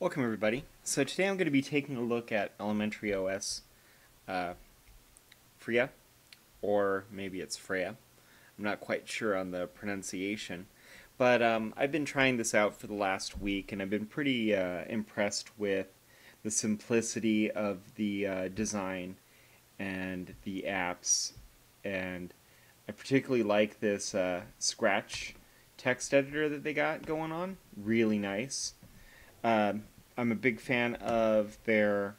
Welcome everybody. So today I'm going to be taking a look at Elementary OS uh, Freya, or maybe it's Freya. I'm not quite sure on the pronunciation. But um, I've been trying this out for the last week and I've been pretty uh, impressed with the simplicity of the uh, design and the apps. And I particularly like this uh, Scratch text editor that they got going on. Really nice. Um, I'm a big fan of their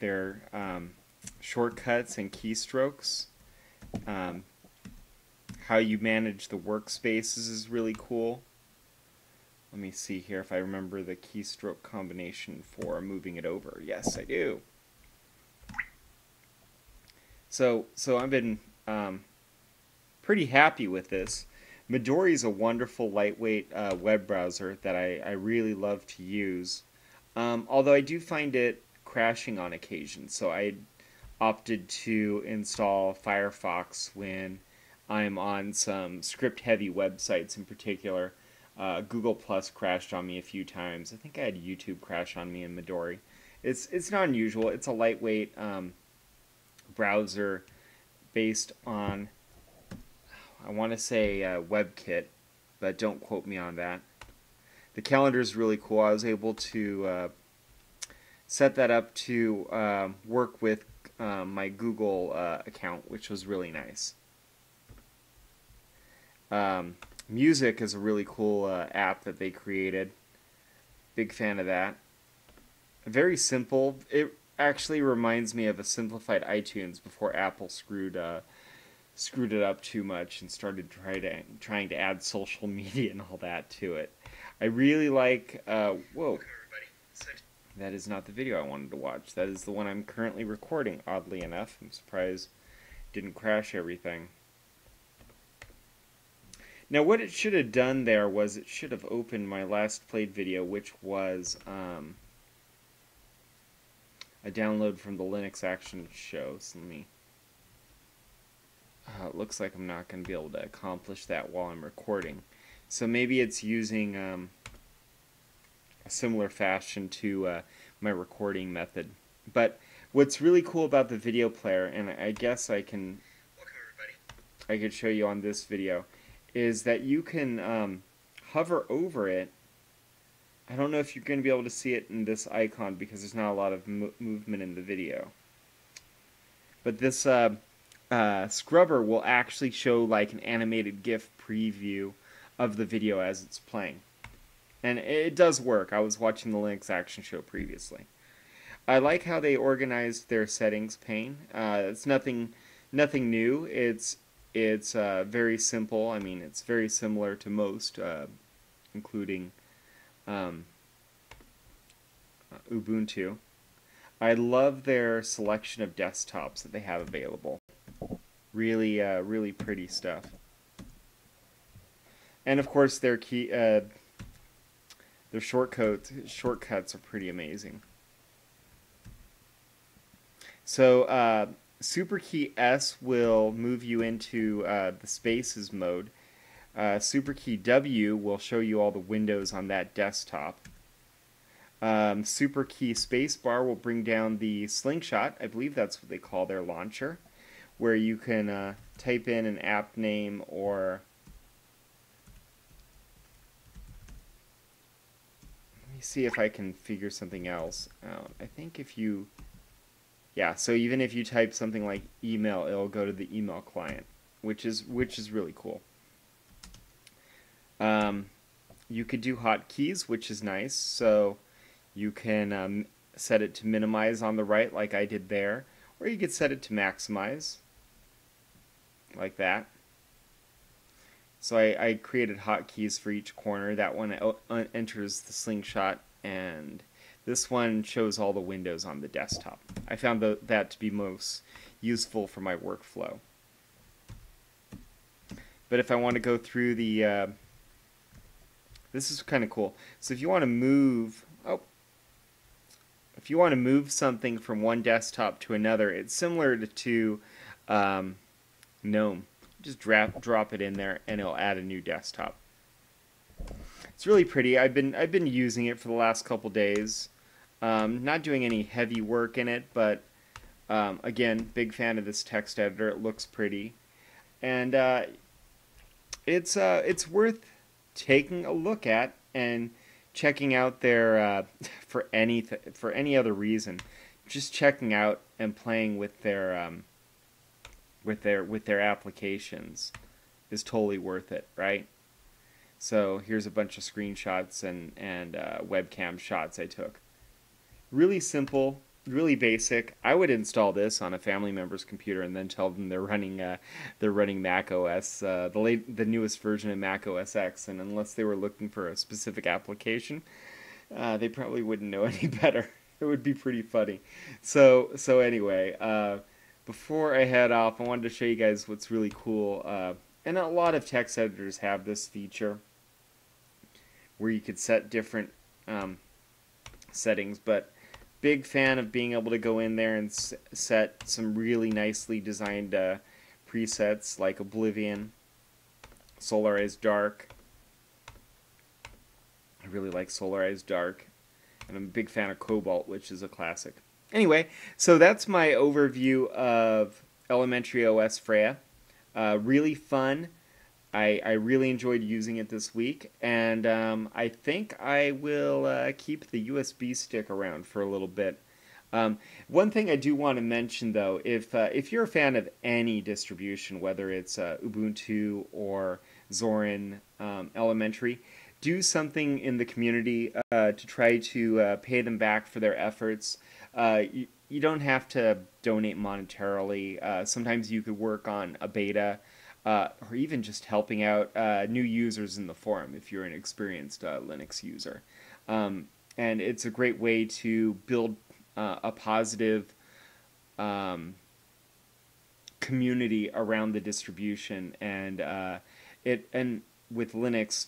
their um, shortcuts and keystrokes. Um, how you manage the workspaces is really cool. Let me see here if I remember the keystroke combination for moving it over. Yes, I do. So, so I've been um, pretty happy with this. Midori is a wonderful lightweight uh, web browser that I, I really love to use. Um, although I do find it crashing on occasion, so I opted to install Firefox when I'm on some script heavy websites in particular. Uh, Google Plus crashed on me a few times. I think I had YouTube crash on me in Midori. It's it's not unusual. It's a lightweight um, browser based on I want to say uh, WebKit, but don't quote me on that. The calendar is really cool. I was able to uh, set that up to uh, work with um, my Google uh, account, which was really nice. Um, music is a really cool uh, app that they created. Big fan of that. Very simple. It actually reminds me of a simplified iTunes before Apple screwed uh, screwed it up too much and started trying to trying to add social media and all that to it. I really like. Uh, whoa. That is not the video I wanted to watch. That is the one I'm currently recording. Oddly enough, I'm surprised it didn't crash everything. Now, what it should have done there was it should have opened my last played video, which was um, a download from the Linux Action Show. So let me uh, it looks like I'm not going to be able to accomplish that while I'm recording. So maybe it's using um, a similar fashion to uh, my recording method. But what's really cool about the video player, and I guess I can, I could show you on this video, is that you can um, hover over it. I don't know if you're going to be able to see it in this icon because there's not a lot of mo movement in the video. But this uh, uh, Scrubber will actually show like an animated GIF preview of the video as it's playing. And it does work. I was watching the Linux Action Show previously. I like how they organized their settings pane. Uh, it's nothing, nothing new. It's it's uh, very simple. I mean, it's very similar to most, uh, including um, Ubuntu. I love their selection of desktops that they have available. Really, uh, really pretty stuff. And of course, their key, uh, their shortcuts, shortcuts are pretty amazing. So, uh, Super Key S will move you into uh, the Spaces mode. Uh, Super Key W will show you all the windows on that desktop. Um, Super Key Spacebar will bring down the Slingshot. I believe that's what they call their launcher where you can uh, type in an app name or let me see if I can figure something else out. I think if you yeah, so even if you type something like email, it'll go to the email client, which is which is really cool. Um, you could do hotkeys, which is nice. So you can um, set it to minimize on the right, like I did there, or you could set it to maximize like that. So I, I created hotkeys for each corner. That one enters the slingshot, and this one shows all the windows on the desktop. I found the, that to be most useful for my workflow. But if I want to go through the, uh, this is kind of cool. So if you want to move, oh, if you want to move something from one desktop to another, it's similar to, to um, GNOME. Just drop, drop it in there and it'll add a new desktop. it's really pretty. I've been I've been using it for the last couple days. Um, not doing any heavy work in it, but um, again, big fan of this text editor. It looks pretty, and uh, it's uh, it's worth taking a look at and checking out their uh, for any for any other reason. Just checking out and playing with their um, with their with their applications is totally worth it, right? So here's a bunch of screenshots and and uh, webcam shots I took. Really simple, really basic. I would install this on a family member's computer and then tell them they're running uh, they're running Mac OS, uh, the late the newest version of Mac OS X, and unless they were looking for a specific application, uh, they probably wouldn't know any better. It would be pretty funny. So so anyway, uh, before I head off, I wanted to show you guys what's really cool. Uh, and a lot of text editors have this feature where you could set different um, settings, but big fan of being able to go in there and set some really nicely designed uh, presets like Oblivion, Solarized Dark. I really like Solarized Dark, and I'm a big fan of Cobalt, which is a classic. Anyway, so that's my overview of Elementary OS Freya. Uh, really fun. I, I really enjoyed using it this week, and um, I think I will uh, keep the USB stick around for a little bit. Um, one thing I do want to mention, though, if uh, if you're a fan of any distribution, whether it's uh, Ubuntu or Zorin um, Elementary, do something in the community uh, to try to uh, pay them back for their efforts. Uh, you, you don't have to donate monetarily. sometimes you could work on a beta uh, or even just helping out uh, new users in the forum if you're an experienced uh, Linux user. Um, and it's a great way to build uh, a positive um, community around the distribution, and uh, it and with Linux.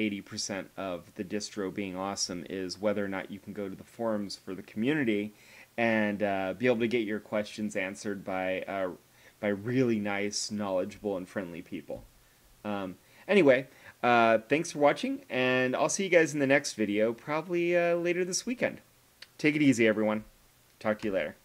80% of the distro being awesome is whether or not you can go to the forums for the community and uh, be able to get your questions answered by by really nice, knowledgeable, and friendly people. Um, anyway, uh, thanks for watching, and I'll see you guys in the next video, probably uh, later this weekend. Take it easy, everyone. Talk to you later.